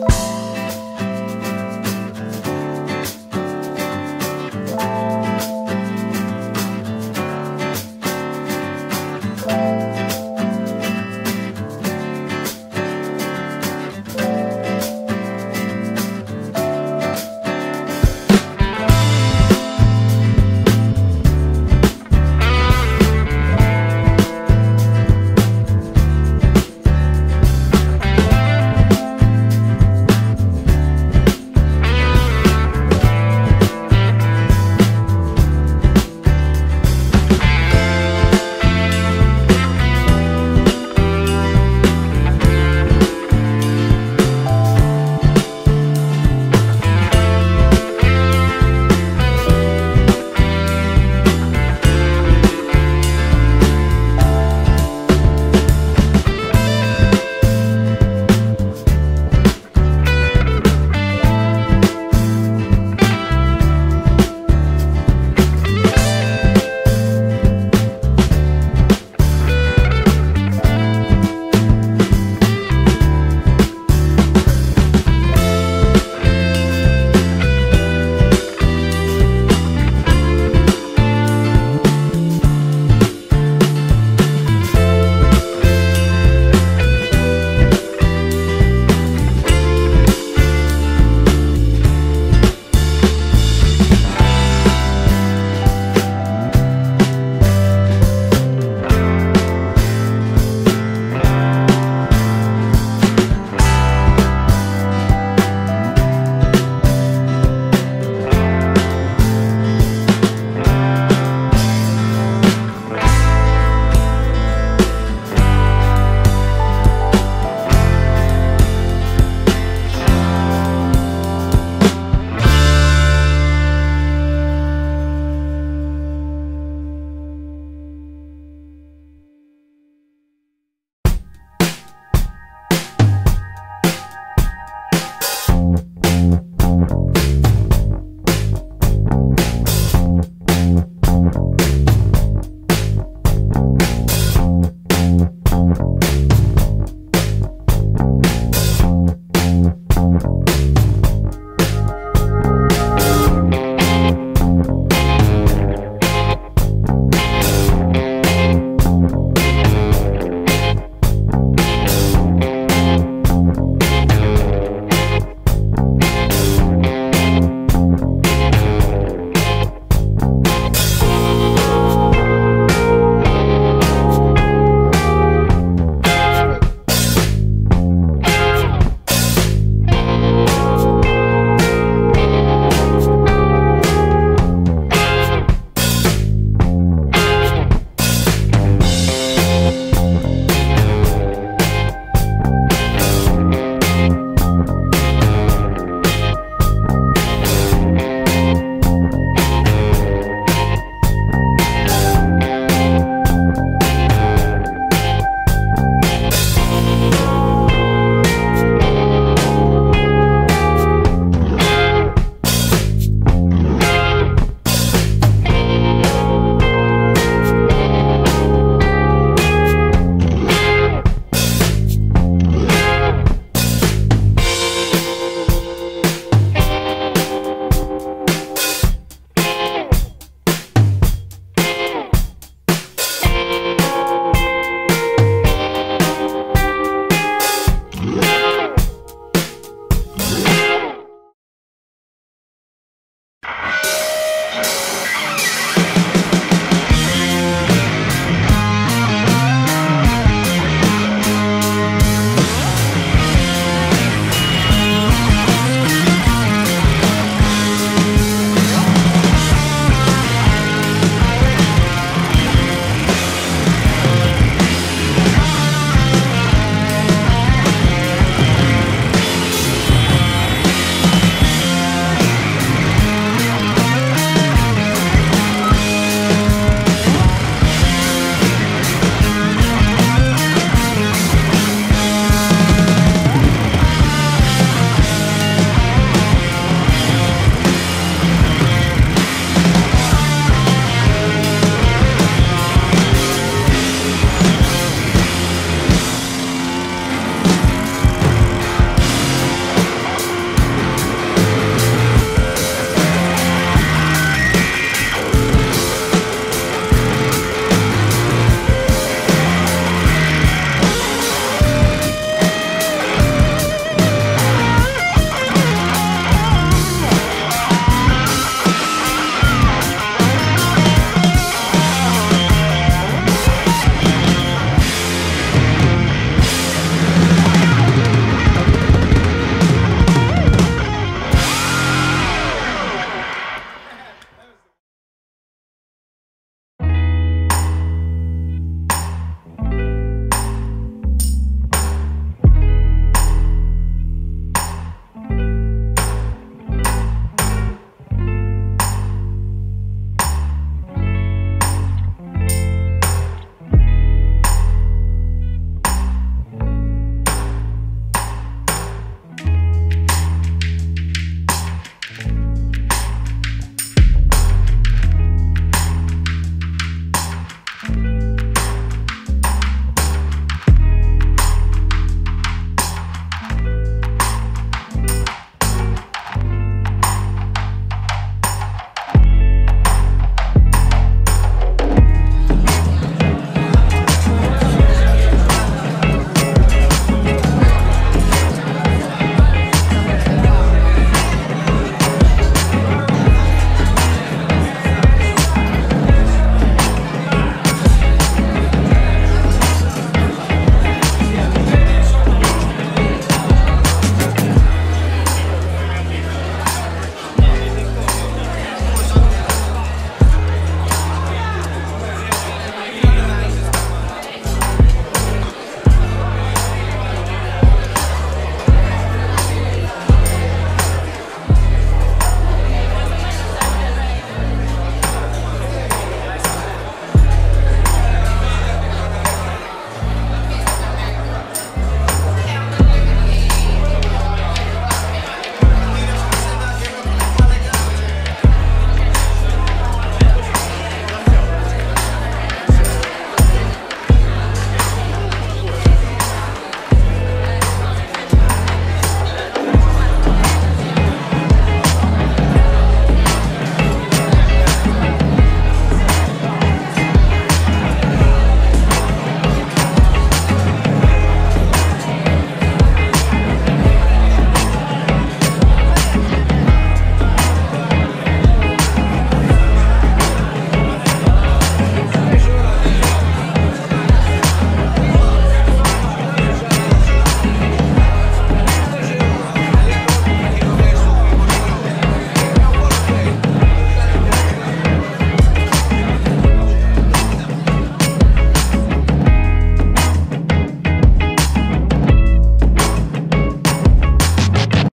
Bye.